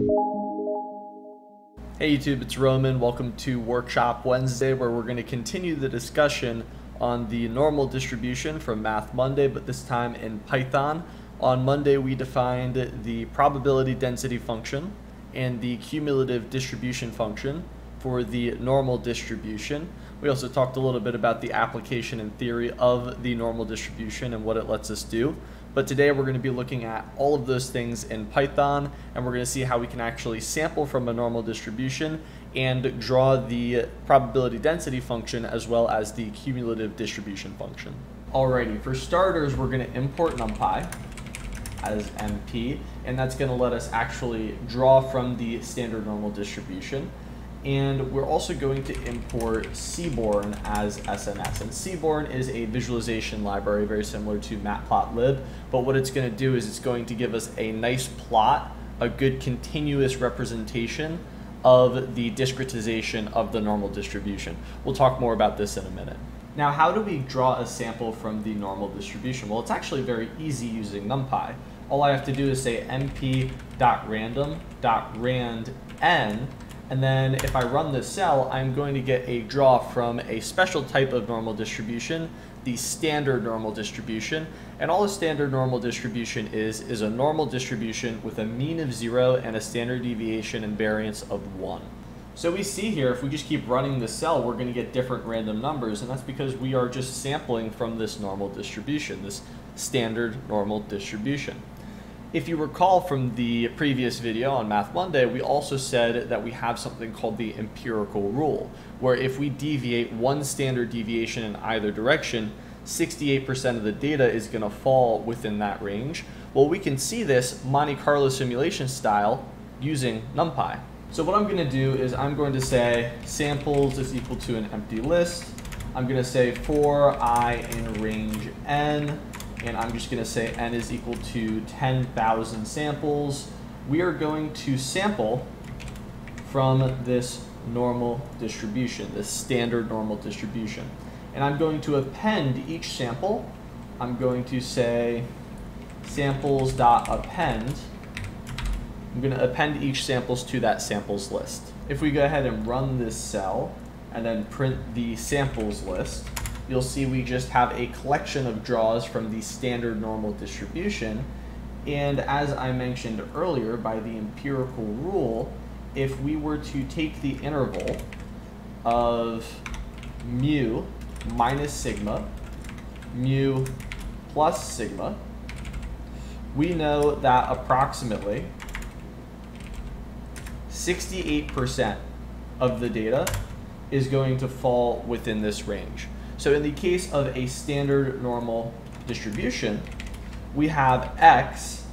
Hey YouTube, it's Roman. Welcome to Workshop Wednesday, where we're going to continue the discussion on the normal distribution from Math Monday, but this time in Python. On Monday, we defined the probability density function and the cumulative distribution function for the normal distribution. We also talked a little bit about the application and theory of the normal distribution and what it lets us do. But today we're going to be looking at all of those things in Python and we're going to see how we can actually sample from a normal distribution and draw the probability density function as well as the cumulative distribution function. Alrighty, for starters we're going to import NumPy as np and that's going to let us actually draw from the standard normal distribution and we're also going to import Seaborn as SNS. And Seaborn is a visualization library very similar to Matplotlib, but what it's going to do is it's going to give us a nice plot, a good continuous representation of the discretization of the normal distribution. We'll talk more about this in a minute. Now, how do we draw a sample from the normal distribution? Well, it's actually very easy using NumPy. All I have to do is say np.random.randn and then if I run this cell, I'm going to get a draw from a special type of normal distribution, the standard normal distribution. And all a standard normal distribution is, is a normal distribution with a mean of zero and a standard deviation and variance of one. So we see here, if we just keep running this cell, we're going to get different random numbers, and that's because we are just sampling from this normal distribution, this standard normal distribution. If you recall from the previous video on Math Monday, we also said that we have something called the empirical rule, where if we deviate one standard deviation in either direction, 68% of the data is going to fall within that range. Well, we can see this Monte Carlo simulation style using NumPy. So what I'm going to do is I'm going to say samples is equal to an empty list. I'm going to say for i in range n and I'm just going to say n is equal to 10,000 samples. We are going to sample from this normal distribution, this standard normal distribution. And I'm going to append each sample. I'm going to say samples.append. I'm going to append each samples to that samples list. If we go ahead and run this cell and then print the samples list, you'll see we just have a collection of draws from the standard normal distribution. And as I mentioned earlier, by the empirical rule, if we were to take the interval of mu minus sigma, mu plus sigma, we know that approximately 68% of the data is going to fall within this range. So in the case of a standard normal distribution, we have x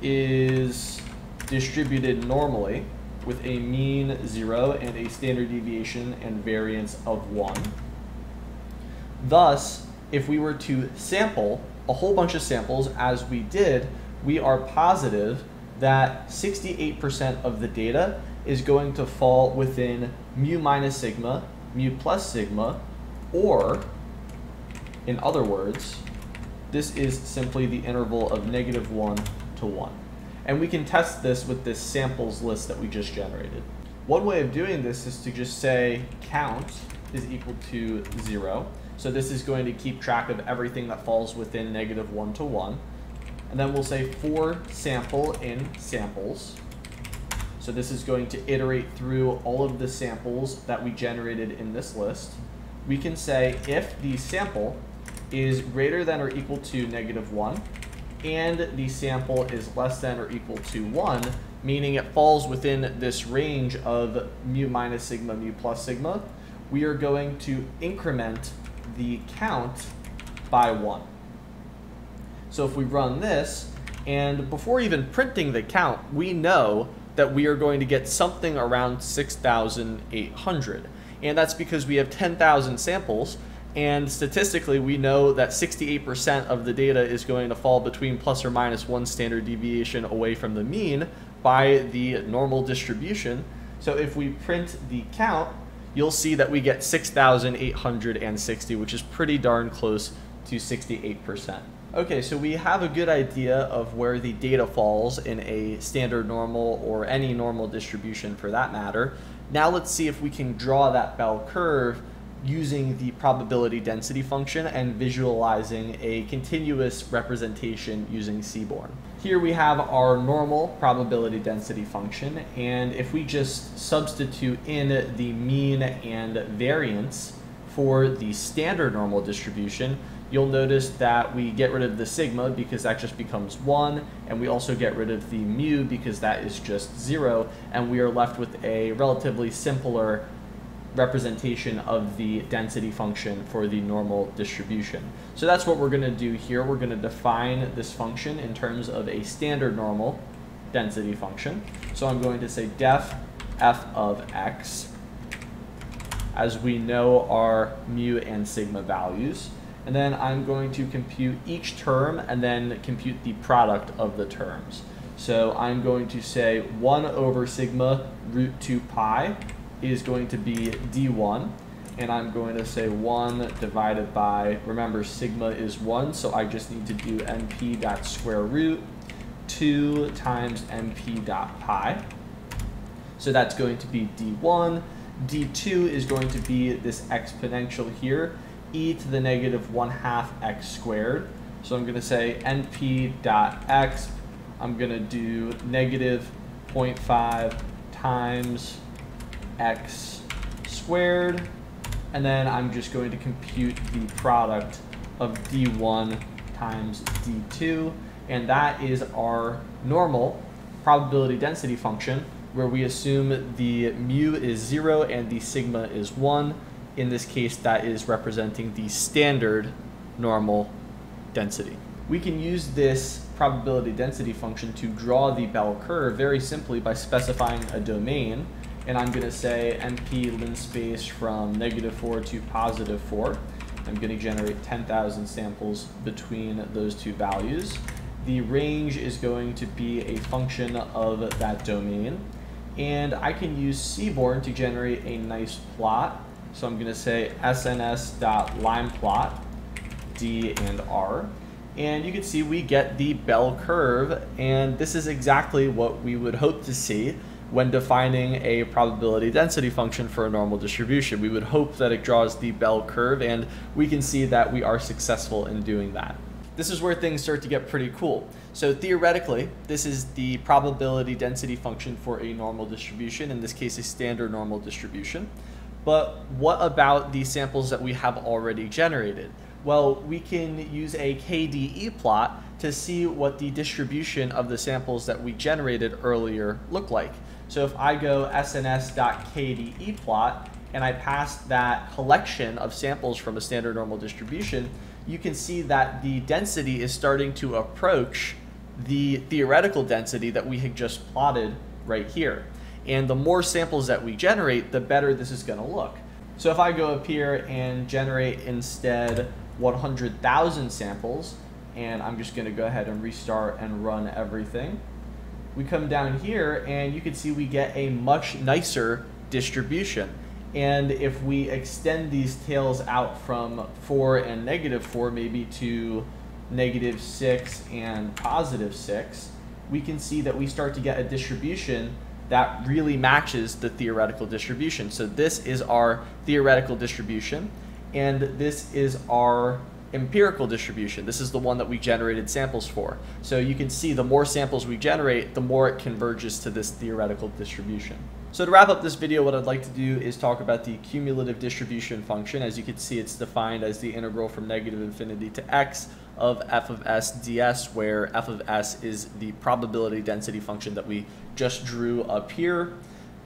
is distributed normally with a mean 0 and a standard deviation and variance of 1. Thus, if we were to sample a whole bunch of samples as we did, we are positive that 68% of the data is going to fall within mu minus sigma, mu plus sigma, or, in other words, this is simply the interval of negative 1 to 1. And we can test this with this samples list that we just generated. One way of doing this is to just say count is equal to 0. So this is going to keep track of everything that falls within negative 1 to 1. And then we'll say for sample in samples. So this is going to iterate through all of the samples that we generated in this list we can say if the sample is greater than or equal to negative 1 and the sample is less than or equal to 1, meaning it falls within this range of mu minus sigma, mu plus sigma, we are going to increment the count by 1. So if we run this, and before even printing the count, we know that we are going to get something around 6,800 and that's because we have 10,000 samples and statistically we know that 68% of the data is going to fall between plus or minus one standard deviation away from the mean by the normal distribution. So if we print the count, you'll see that we get 6,860, which is pretty darn close to 68%. Okay, so we have a good idea of where the data falls in a standard normal or any normal distribution for that matter. Now let's see if we can draw that bell curve using the probability density function and visualizing a continuous representation using Seaborn. Here we have our normal probability density function, and if we just substitute in the mean and variance for the standard normal distribution, you'll notice that we get rid of the sigma because that just becomes 1, and we also get rid of the mu because that is just 0, and we are left with a relatively simpler representation of the density function for the normal distribution. So that's what we're going to do here. We're going to define this function in terms of a standard normal density function. So I'm going to say def f of x, as we know our mu and sigma values. And then I'm going to compute each term and then compute the product of the terms. So I'm going to say 1 over sigma root 2 pi is going to be d1 and I'm going to say 1 divided by, remember sigma is 1, so I just need to do np dot square root 2 times np dot pi. So that's going to be d1. d2 is going to be this exponential here, e to the negative 1 half x squared. So I'm going to say np dot x, I'm going to do negative 0.5 times x squared, and then I'm just going to compute the product of d1 times d2, and that is our normal probability density function where we assume the mu is 0 and the sigma is 1. In this case, that is representing the standard normal density. We can use this probability density function to draw the bell curve very simply by specifying a domain and I'm going to say np linspace from negative 4 to positive 4. I'm going to generate 10,000 samples between those two values. The range is going to be a function of that domain. And I can use Seaborn to generate a nice plot. So I'm going to say sns.lineplot D and R. And you can see we get the bell curve, and this is exactly what we would hope to see when defining a probability density function for a normal distribution. We would hope that it draws the bell curve and we can see that we are successful in doing that. This is where things start to get pretty cool. So theoretically, this is the probability density function for a normal distribution, in this case a standard normal distribution. But what about the samples that we have already generated? Well, we can use a KDE plot to see what the distribution of the samples that we generated earlier look like. So if I go sns.kde plot and I pass that collection of samples from a standard normal distribution, you can see that the density is starting to approach the theoretical density that we had just plotted right here. And the more samples that we generate, the better this is going to look. So if I go up here and generate instead 100,000 samples, and I'm just going to go ahead and restart and run everything we come down here and you can see we get a much nicer distribution. And if we extend these tails out from 4 and negative 4 maybe to negative 6 and positive 6, we can see that we start to get a distribution that really matches the theoretical distribution. So this is our theoretical distribution, and this is our empirical distribution. This is the one that we generated samples for. So you can see the more samples we generate, the more it converges to this theoretical distribution. So to wrap up this video, what I'd like to do is talk about the cumulative distribution function. As you can see, it's defined as the integral from negative infinity to x of f of s ds, where f of s is the probability density function that we just drew up here.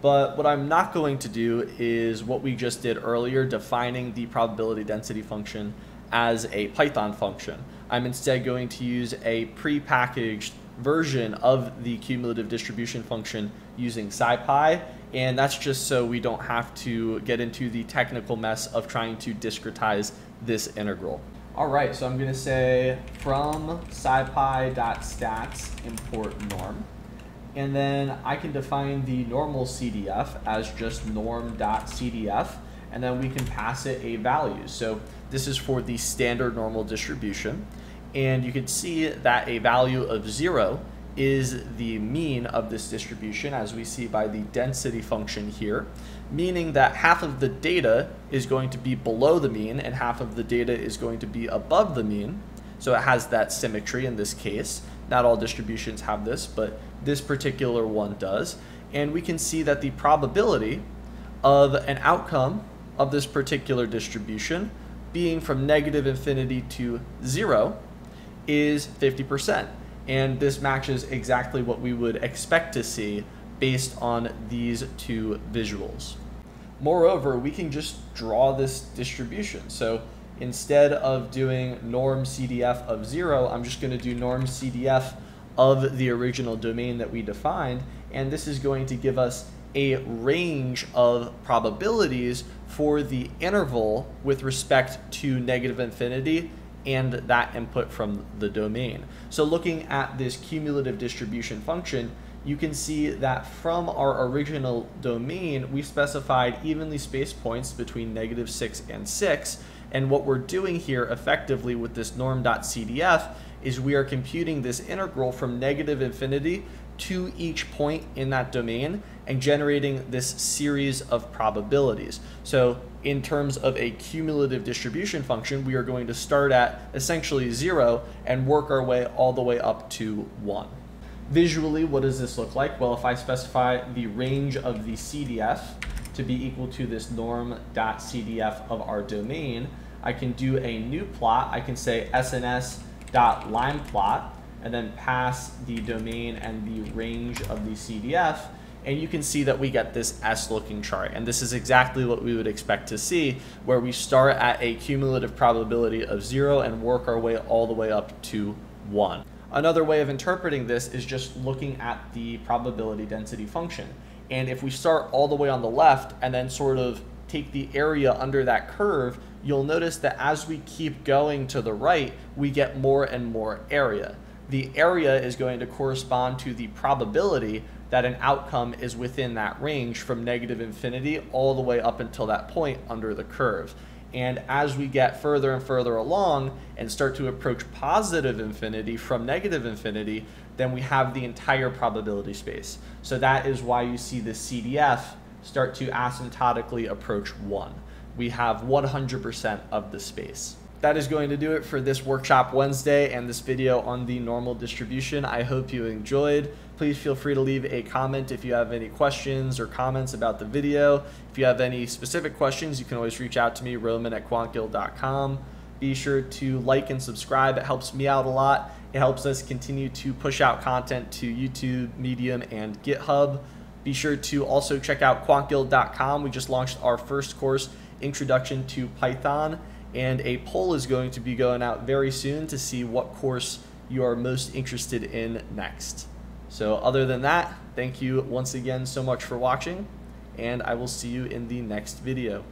But what I'm not going to do is what we just did earlier, defining the probability density function as a Python function. I'm instead going to use a pre-packaged version of the cumulative distribution function using SciPy, and that's just so we don't have to get into the technical mess of trying to discretize this integral. All right, so I'm gonna say from scipy.stats import norm, and then I can define the normal CDF as just norm.cdf, and then we can pass it a value. So this is for the standard normal distribution. And you can see that a value of zero is the mean of this distribution as we see by the density function here, meaning that half of the data is going to be below the mean and half of the data is going to be above the mean. So it has that symmetry in this case. Not all distributions have this, but this particular one does. And we can see that the probability of an outcome of this particular distribution being from negative infinity to zero is 50%. And this matches exactly what we would expect to see based on these two visuals. Moreover, we can just draw this distribution. So instead of doing norm CDF of zero, I'm just going to do norm CDF of the original domain that we defined. And this is going to give us a range of probabilities for the interval with respect to negative infinity and that input from the domain. So looking at this cumulative distribution function, you can see that from our original domain, we specified evenly spaced points between negative 6 and 6. And what we're doing here effectively with this norm.cdf is we are computing this integral from negative infinity to each point in that domain and generating this series of probabilities. So in terms of a cumulative distribution function, we are going to start at essentially zero and work our way all the way up to one. Visually, what does this look like? Well, if I specify the range of the CDF to be equal to this norm.cdf of our domain, I can do a new plot. I can say sns.line plot and then pass the domain and the range of the CDF and you can see that we get this S looking chart. And this is exactly what we would expect to see, where we start at a cumulative probability of zero and work our way all the way up to one. Another way of interpreting this is just looking at the probability density function. And if we start all the way on the left and then sort of take the area under that curve, you'll notice that as we keep going to the right, we get more and more area. The area is going to correspond to the probability that an outcome is within that range from negative infinity all the way up until that point under the curve. And as we get further and further along and start to approach positive infinity from negative infinity, then we have the entire probability space. So that is why you see the CDF start to asymptotically approach 1. We have 100% of the space that is going to do it for this workshop Wednesday and this video on the normal distribution. I hope you enjoyed. Please feel free to leave a comment if you have any questions or comments about the video. If you have any specific questions, you can always reach out to me, roman at quantguild.com. Be sure to like and subscribe. It helps me out a lot. It helps us continue to push out content to YouTube, Medium, and GitHub. Be sure to also check out quantguild.com. We just launched our first course, Introduction to Python and a poll is going to be going out very soon to see what course you are most interested in next. So other than that, thank you once again so much for watching, and I will see you in the next video.